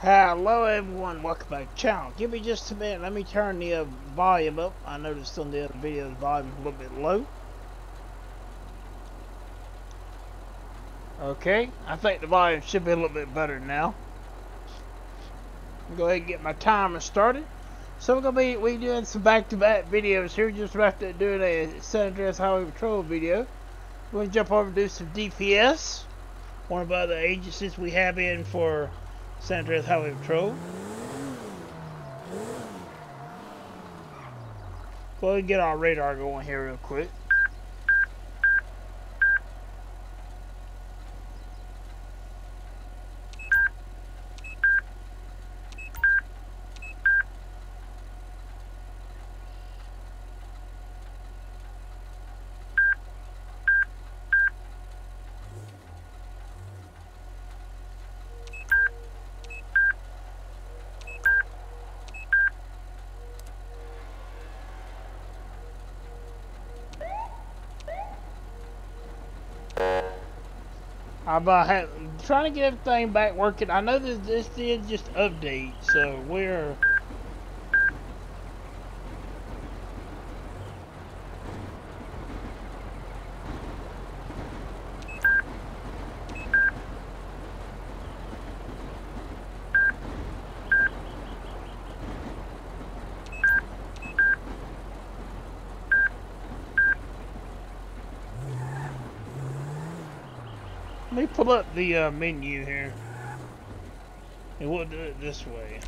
Hello everyone, welcome back to the channel. Give me just a minute, let me turn the uh, volume up. I noticed on the other video the volume is a little bit low. Okay, I think the volume should be a little bit better now. Go ahead and get my timer started. So we're gonna be we doing some back-to-back -back videos here. Just after doing a San Andreas Highway Patrol video. We're gonna jump over and do some DPS. One of the agencies we have in for Highway Patrol. Go ahead and get our radar going here real quick. I'm uh, trying to get everything back working. I know that this did just update, so we're up the uh, menu here. And we'll do it this way.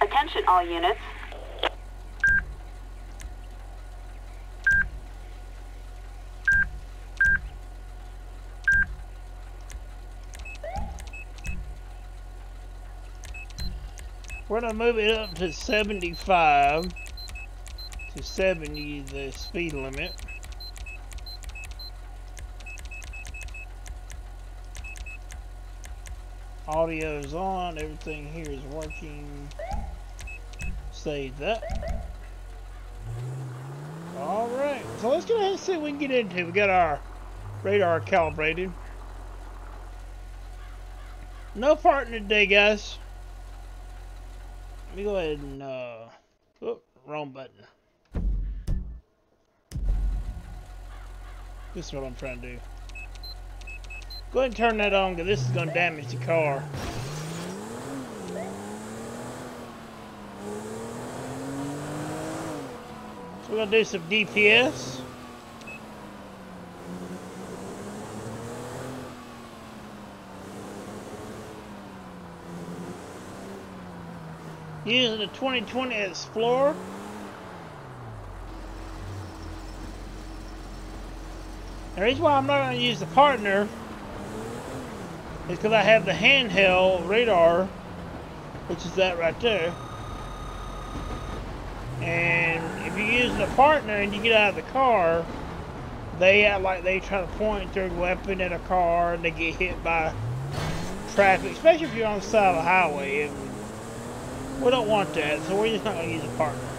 Attention all units. We're gonna move it up to 75 to 70 the speed limit. Audio is on, everything here is working. Save that. Alright, so let's go ahead and see what we can get into. We got our radar calibrated. No partner today, guys. Let me go ahead and, uh, oh, wrong button. This is what I'm trying to do. Go ahead and turn that on, because this is going to damage the car. So we're going to do some DPS. Using the 2020 Explorer. The reason why I'm not going to use the partner is because I have the handheld radar, which is that right there. And if you're using a partner and you get out of the car, they act like they try to point their weapon at a car and they get hit by traffic, especially if you're on the side of the highway. We don't want that, so we're just not going to use a partner.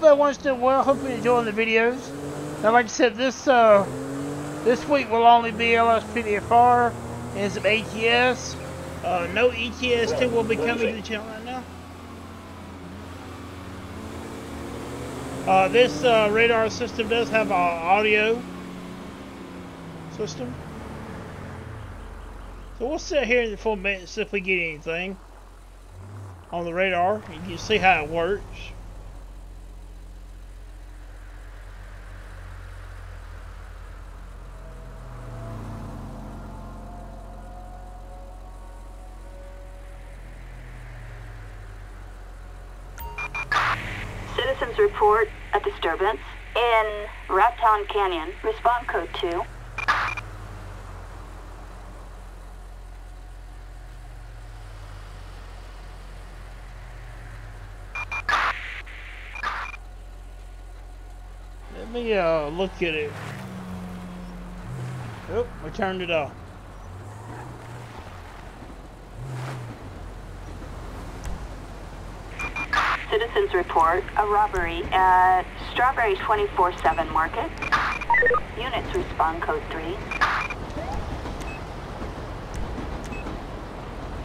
Hope everyone's doing well. Hope you're enjoying the videos. Now, like I said, this uh, this week will only be LSPDFR and some ATS. Uh, no ETS2 will be coming to the channel right now. Uh, this uh, radar system does have an audio system. So we'll sit here in for a minute see if we get anything on the radar. You can see how it works. Citizens report a disturbance in Raton Canyon. Respond code 2. Let me uh, look at it. Oh, we turned it off. Citizens report a robbery at Strawberry 24-7 Market. Units respond code 3.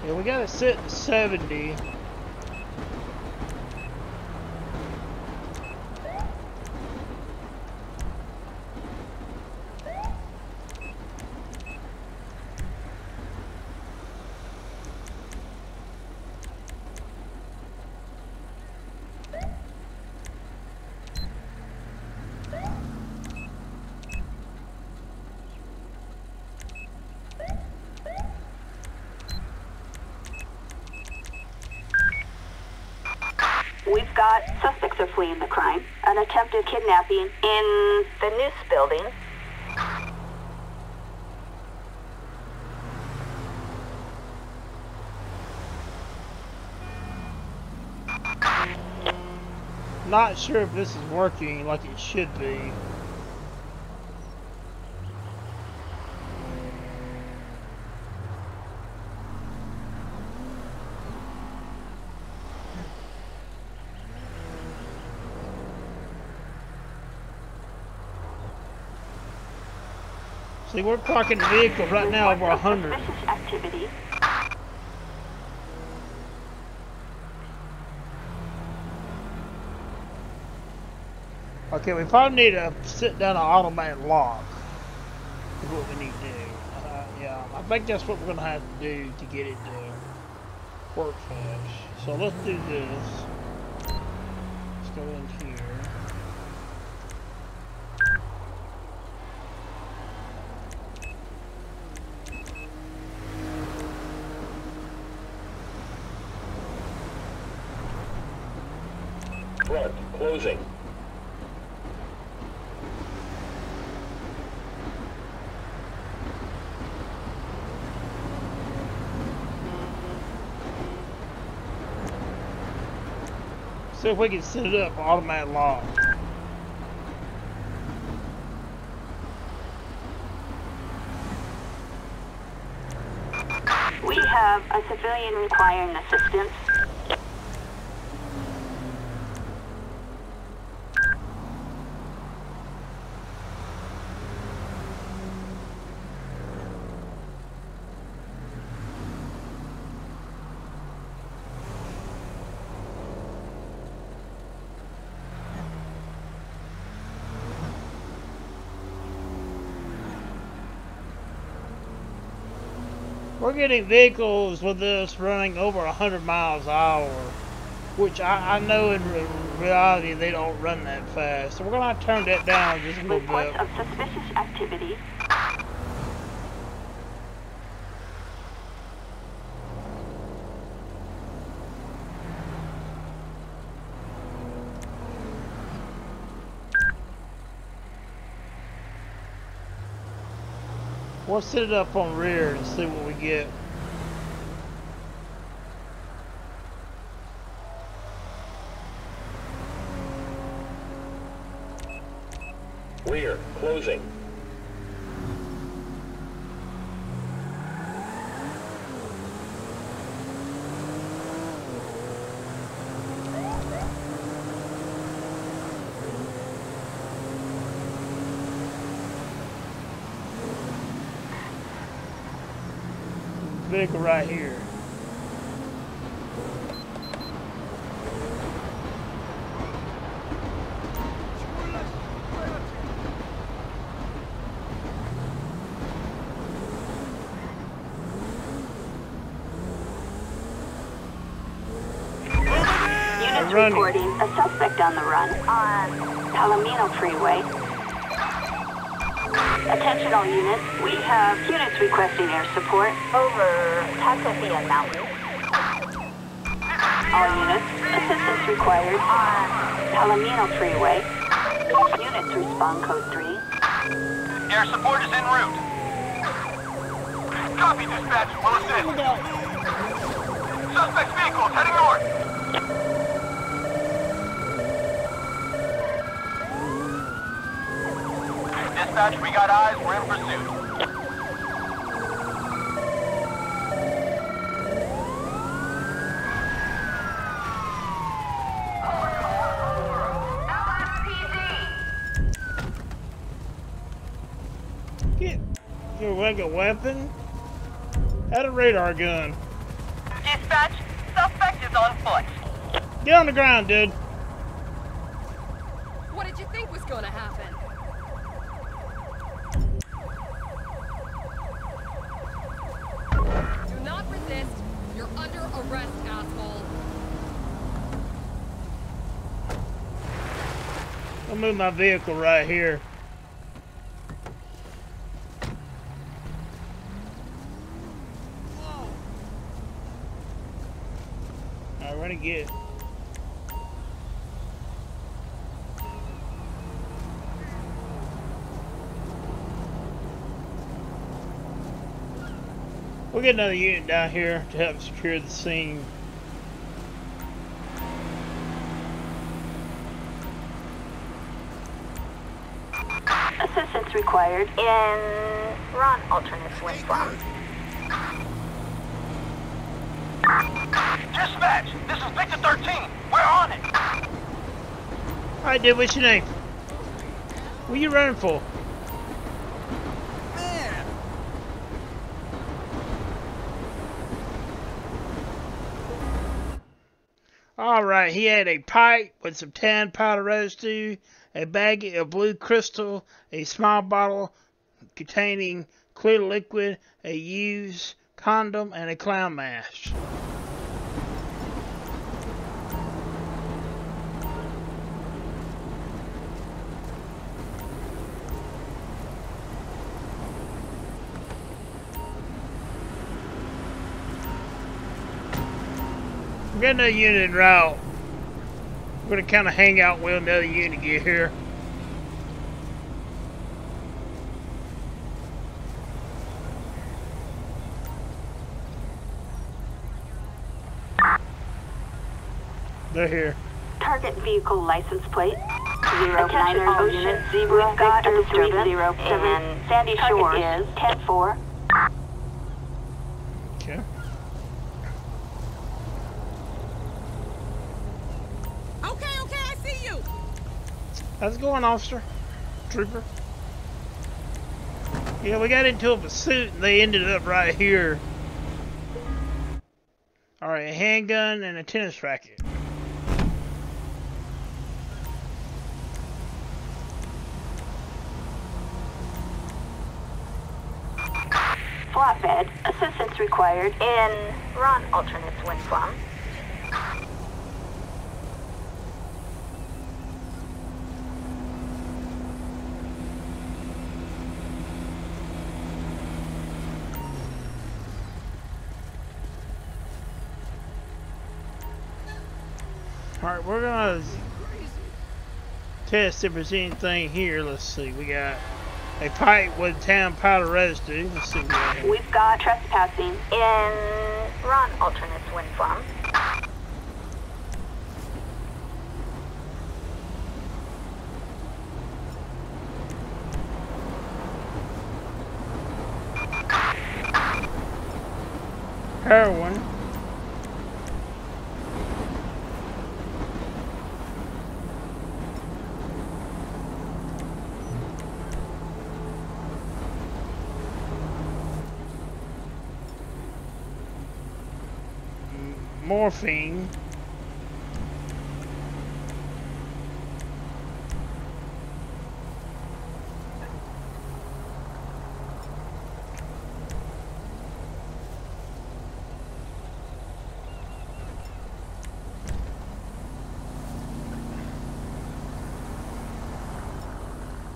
Yeah, we got it set to 70. We've suspects are fleeing the crime. An attempted kidnapping in the Noose building. Not sure if this is working like it should be. See, we're clocking vehicles right now over Reports of 100. Activity. Okay, we probably need to sit down an automatic lock. Is what we need to do. Uh, yeah, I think that's what we're gonna have to do to get it to work fast. So let's do this. Let's go in here. See if we can set it up automatic lock. We have a civilian requiring assistance. We're getting vehicles with this running over 100 miles an hour, which I, I know in re- reality they don't run that fast. So we're gonna turn that down just a little Reports bit. of suspicious activity. We'll set it up on rear and see what we get. Rear, closing. Vehicle right here. Units running. reporting a suspect on the run on Palomino Freeway. Attention all units. We have units requesting air support over Tataviam Mountain. All units, assistance required on Palomino Freeway. Units respond code 3. Air support is en route. Copy, dispatch. We'll assist. Suspect vehicles heading north. Dispatch, we got eyes. We're in pursuit. Get your like a weapon. Had a radar gun. Dispatch, suspect is on foot. Get on the ground, dude. What did you think was gonna happen? Arrest, asshole. I'll move my vehicle right here. Alright, we're gonna get. Get another unit down here to help secure the scene. Assistance required in Ron alternate wind farm. Dispatch, this is Victor 13. We're on it. Alright, dude, what's your name? What are you running for? Alright, he had a pipe with some tan powder residue, a baggie of blue crystal, a small bottle containing clear liquid, a used condom, and a clown mask. We're getting another unit route. We're gonna kind of hang out with another unit get here. They're here. Target vehicle license plate. Zero Attention niner, ocean, zebra, We've got a disturbance, and Sandy Shore is 10-4. How's it going, officer? Trooper? Yeah, we got into a pursuit and they ended up right here. Alright, a handgun and a tennis racket. Flatbed. Assistance required in Ron alternates wind farm. We're gonna test if there's anything here. Let's see, we got a pipe with town powder residue. Let's see We have got trespassing in Ron alternates wind farm. Heroin. Morphine.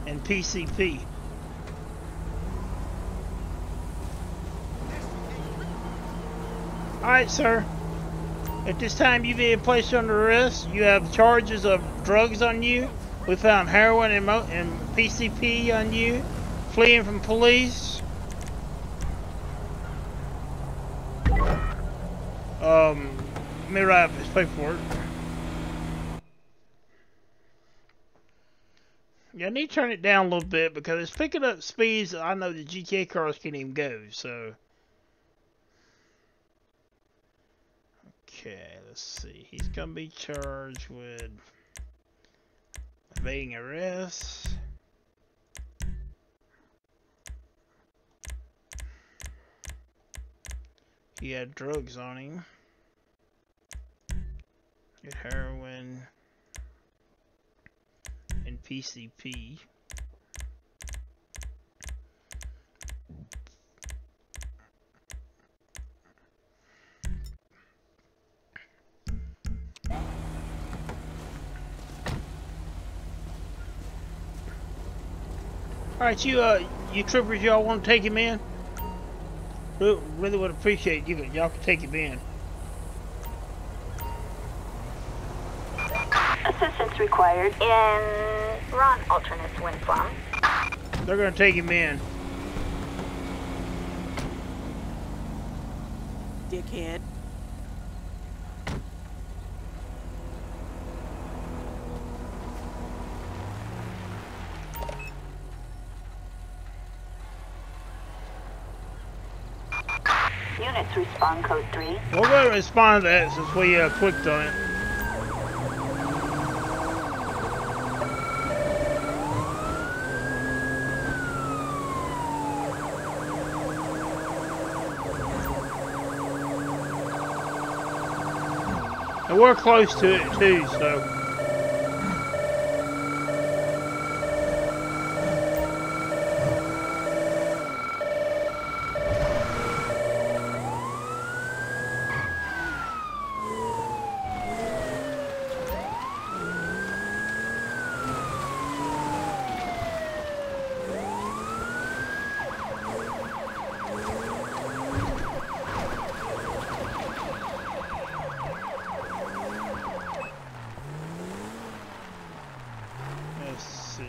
and PCP. Alright, sir. At this time, you've been placed under arrest. You have charges of drugs on you. We found heroin and, and PCP on you. Fleeing from police. Um, let me write up his paperwork. Yeah, I need to turn it down a little bit because it's picking up speeds I know the GTA cars can't even go, so. Okay, let's see. He's gonna be charged with evading arrest. He had drugs on him. Heroin and PCP. Alright, you uh you troopers y'all wanna take him in? Really, really would appreciate you y'all can take him in. Assistance required in Ron alternates wind farm. They're gonna take him in. Dickhead. Units respond code 3. We'll go and respond to that since we uh, clicked on it. And we're close to it too, so. Let's see.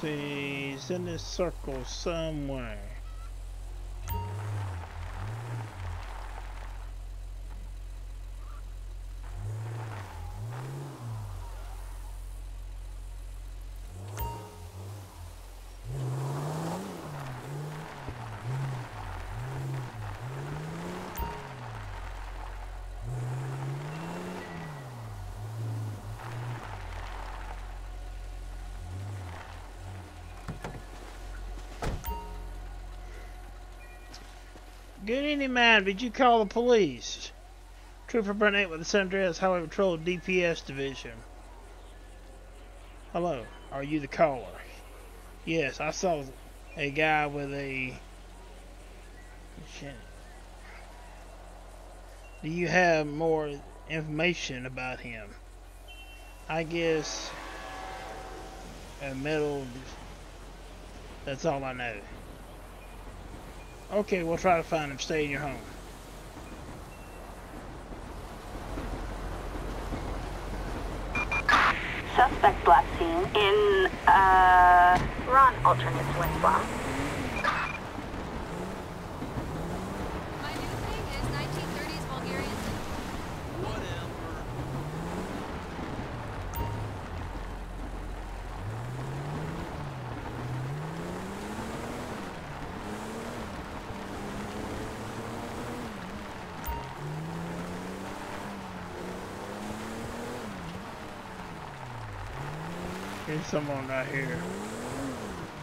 See, he's in this circle somewhere. Good evening, ma'am. Did you call the police? Trooper Burnett with the San Andreas Highway Patrol DPS Division. Hello. Are you the caller? Yes, I saw a guy with a. Do you have more information about him? I guess a metal. That's all I know. Okay, we'll try to find him. Stay in your home. Suspect black scene in, uh, Ron alternates wind farm. There's someone right here.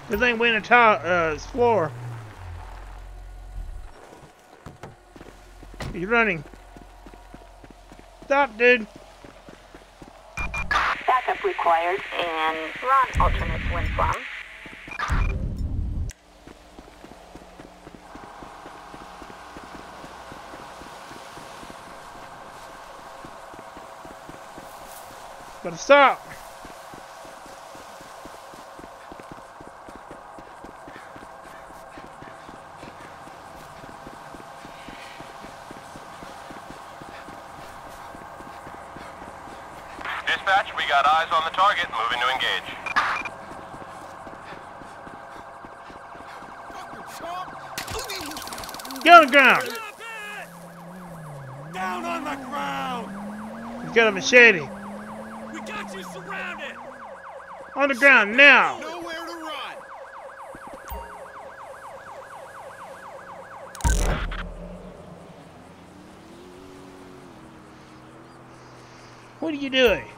This ain't win a top, uh, floor. He's running. Stop, dude. Backup required in Ron alternates wind farm. Better stop. Dispatch, we got eyes on the target. Moving to engage. Get on the ground. Down on the ground! He's got a machete. We got you surrounded! On the ground now. Nowhere to run! What are you doing?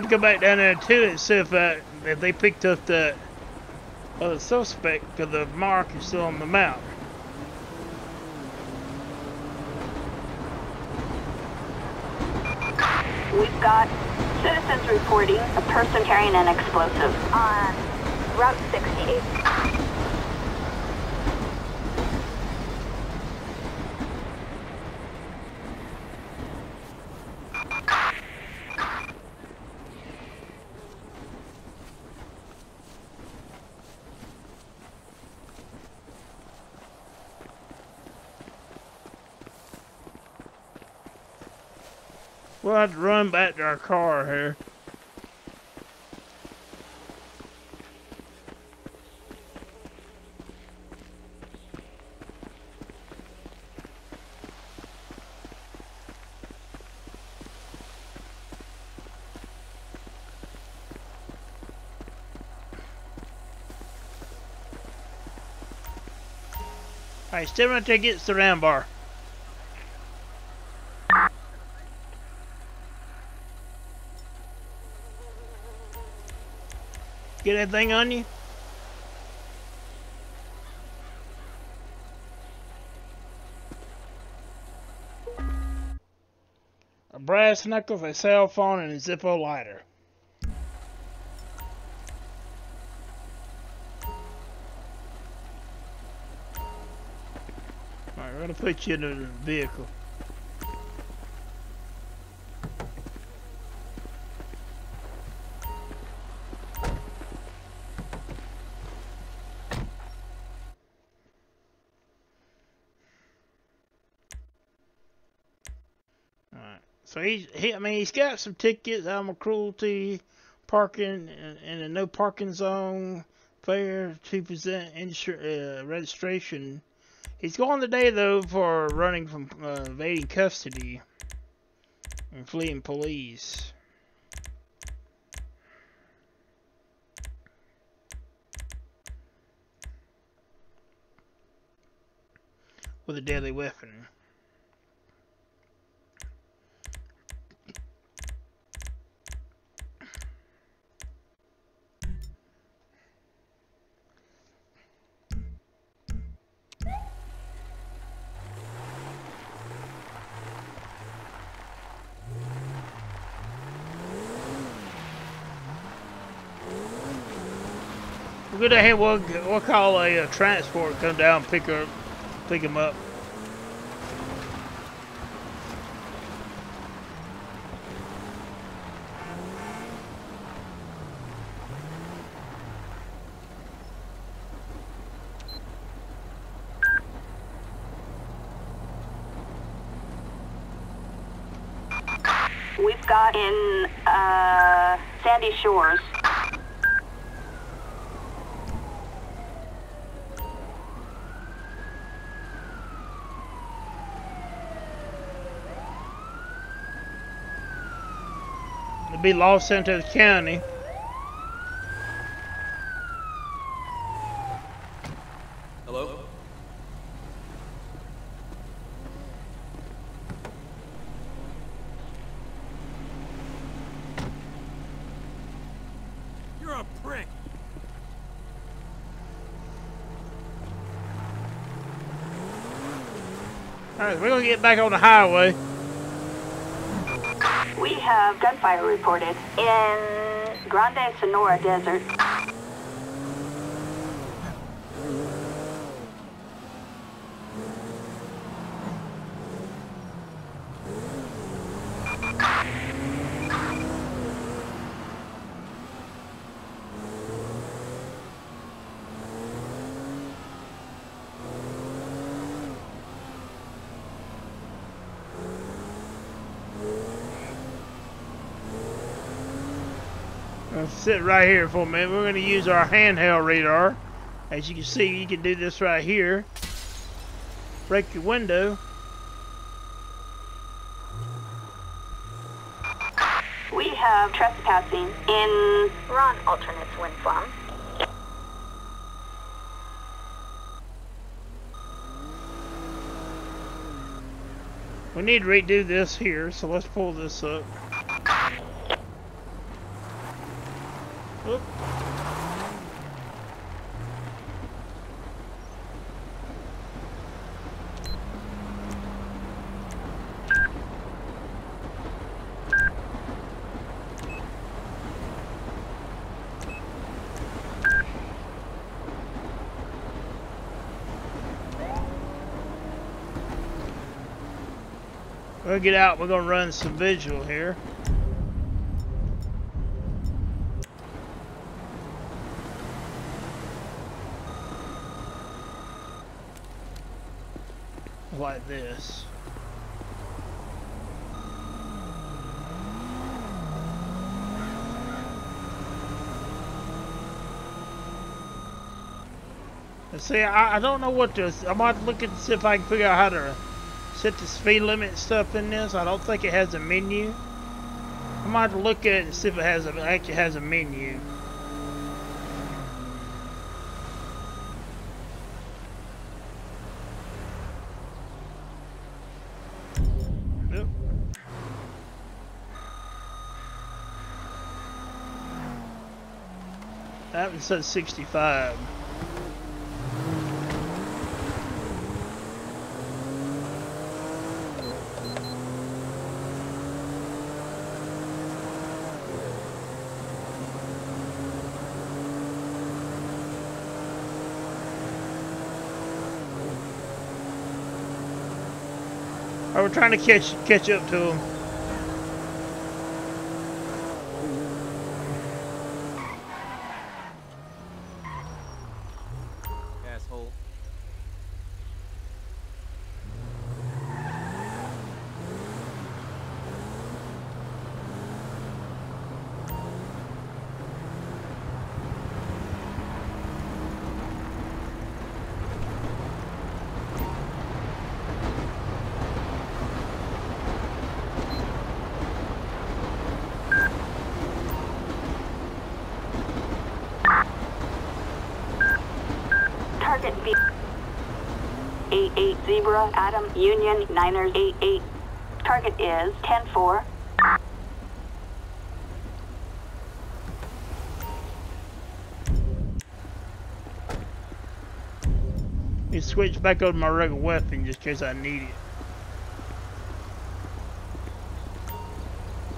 Might go back down there too and see if, uh, if they picked up the other suspect because the mark is still on the map. We've got citizens reporting a person carrying an explosive on Route 68. We'll have to run back to our car here. Alright, stay right there against the round bar. Get that thing on you? A brass knuckle, a cell phone, and a Zippo lighter. Alright, we're gonna put you in the vehicle. So he's he I mean he's got some tickets, animal cruelty, parking in, a no parking zone, fair to present insur- uh, registration. He's gone today though for running from uh, evading custody and fleeing police. With a deadly weapon. Go down here. We'll, we'll call a, uh transport. Come down, pick her, pick him up. We've got in uh, Sandy Shores. It'll be Los Santos County. Hello? You're a prick! Alright, we're gonna get back on the highway. Have gunfire reported in Grande Sonora Desert. Let's sit right here for a minute. We're going to use our handheld radar. As you can see, you can do this right here. Break your window. We have trespassing in Ron alternates wind farm. We need to redo this here, so let's pull this up. Oop. We'll get out. We're gonna run some vigil here. Like this. See, I, I don't know what to. I might look and see if I can figure out how to set the speed limit stuff in this. I don't think it has a menu. I might look at it and see if it has a actually has a menu. That one says 65. Oh, we're trying to catch catch up to him. Asshole. Target V. 88 Zebra, Adam, Union, Niners 88. Target is 10-4. You switch back over to my regular weapon just in case I need it.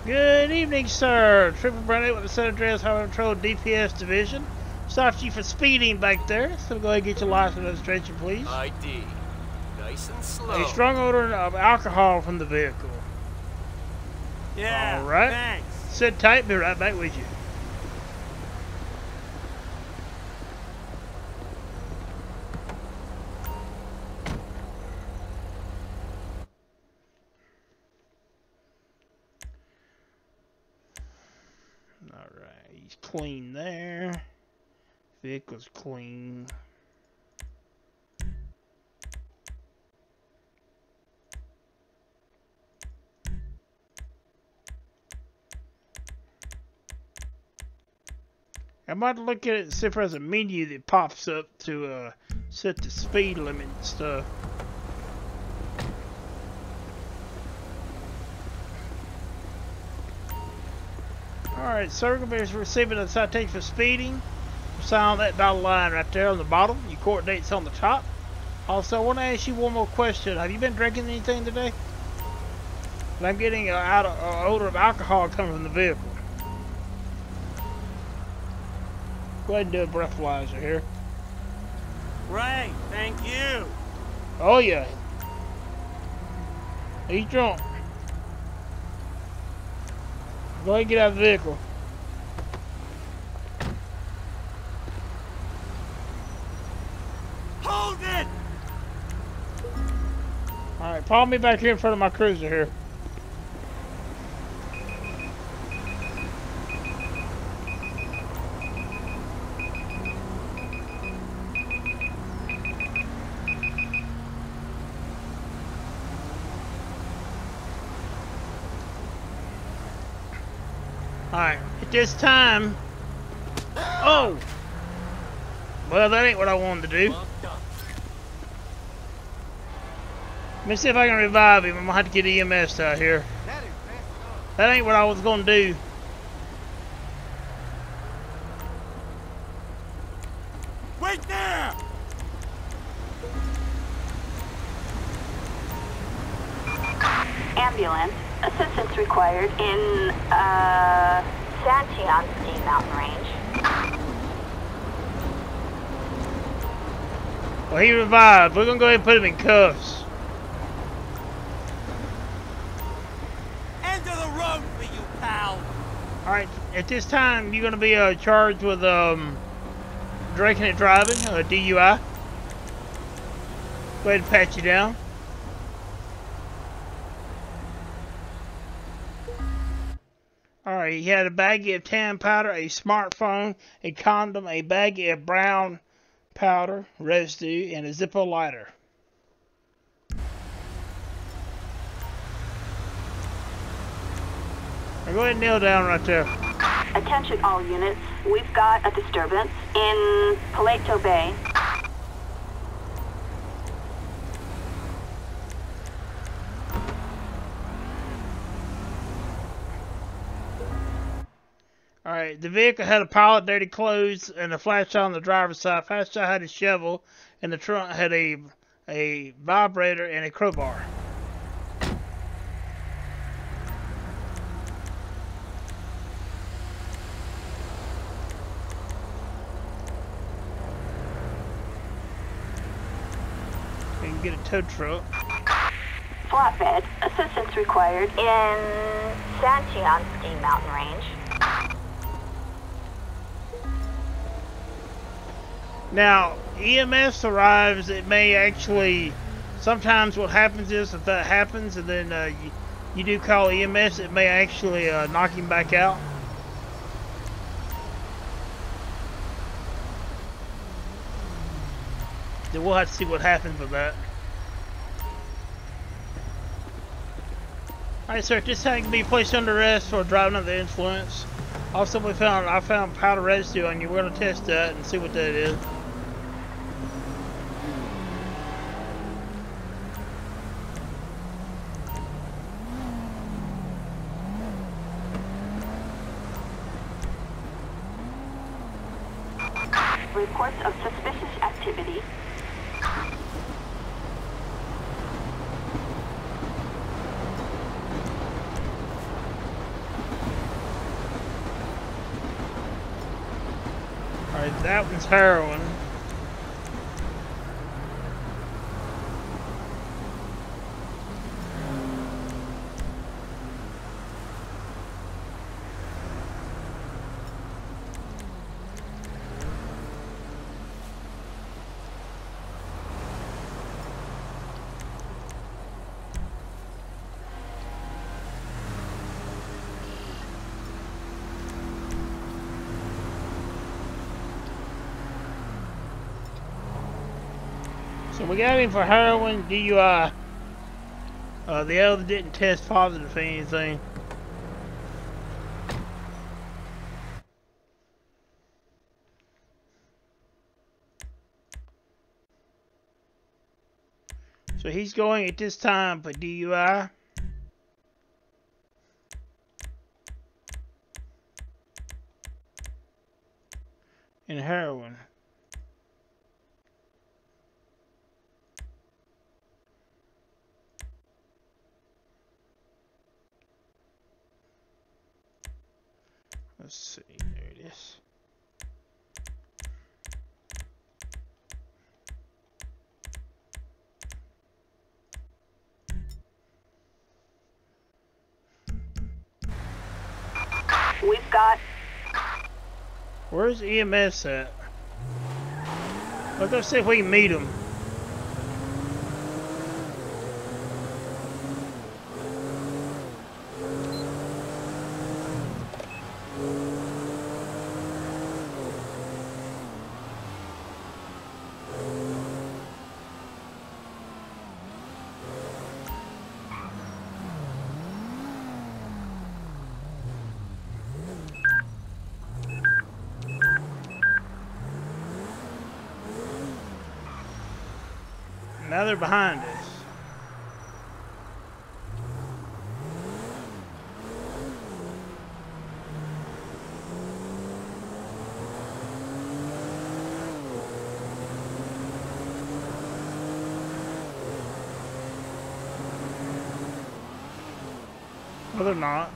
Good evening, sir. Trooper Burnett with the San Andreas, Highway Patrol DPS Division. Stopped you for speeding back there, so go ahead and get your license registration, please. ID. Nice and slow. A strong odor of alcohol from the vehicle. Yeah. All right. Thanks. Sit tight, be right back with you. Alright, he's clean there. Vehicle's clean. I might look at it and see if there's a menu that pops up to uh, set the speed limit and stuff. Alright, so we're receiving a citation for speeding. Sign that dotted line right there on the bottom. Your court date's on the top. Also, I want to ask you one more question. Have you been drinking anything today? I'm getting an odor of alcohol coming from the vehicle. Go ahead and do a breathalyzer here. Right. Thank you. Oh yeah. He's drunk. Go ahead and get out of the vehicle. Hold it. Alright, follow me back here in front of my cruiser here. Alright, at this time... Oh! Well, that ain't what I wanted to do. Let me see if I can revive him. I'm gonna have to get EMS out here. That ain't what I was gonna do. Wait there! Ambulance. Assistance required in, uh, San Chianski Mountain Range. Well, he revived. We're gonna go ahead and put him in cuffs. End of the road for you, pal! Alright, at this time, you're gonna be uh, charged with um, drinking and driving, a DUI. Go ahead and pat you down. He had a baggie of tan powder, a smartphone, a condom, a baggie of brown powder residue, and a Zippo lighter. Now go ahead and kneel down right there. Attention all units. We've got a disturbance in Paleto Bay. Alright, the vehicle had a pile of dirty clothes and a flashlight on the driver's side. Flashlight had a shovel, and the trunk had a a vibrator and a crowbar. We can get a tow truck. Flatbed. Assistance required in Sancheon Mountain Range. Now, EMS arrives, it may actually, sometimes what happens is if that happens and then uh, you, you do call EMS, it may actually uh, knock him back out. Then we'll have to see what happens with that. Alright sir, this tank can be placed under arrest for driving under the influence. Also we found I found powder residue on you. We're gonna test that and see what that is. Reports of suspicious activity. Alright, that one's heroin. So we got him for heroin, DUI. Uh, the other didn't test positive for anything. So he's going at this time for DUI. And heroin. Let's see, there it is. We've got Where's EMS at? Let's go see if we can meet him. They're behind us. No, they're not.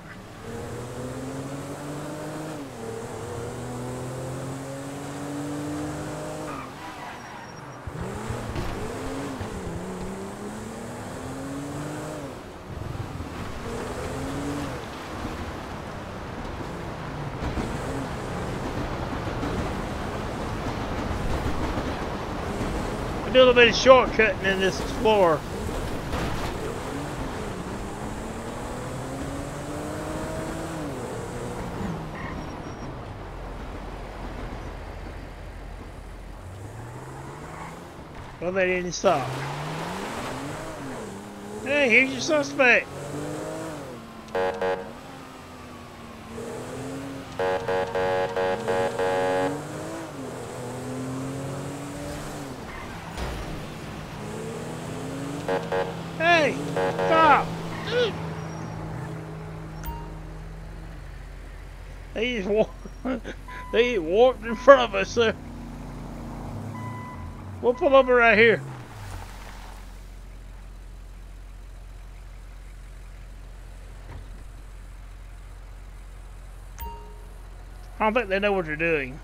I a little bit of shortcutting in this Explorer. Well, they didn't stop. Hey, here's your suspect. Hey, stop. They just walked, they walked in front of us, sir. We'll pull over right here. I don't think they know what they're doing.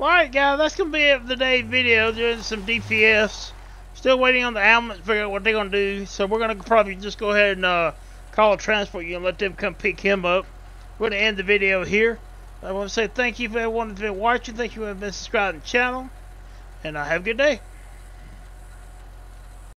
Alright guys, that's gonna be it for today's video, doing some DPS. Still waiting on the ambulance to figure out what they're gonna do. So we're gonna probably just go ahead and uh, call a transport unit and let them come pick him up. We're gonna end the video here. I want to say thank you for everyone that's been watching. Thank you for been subscribing to the channel. And uh, have a good day.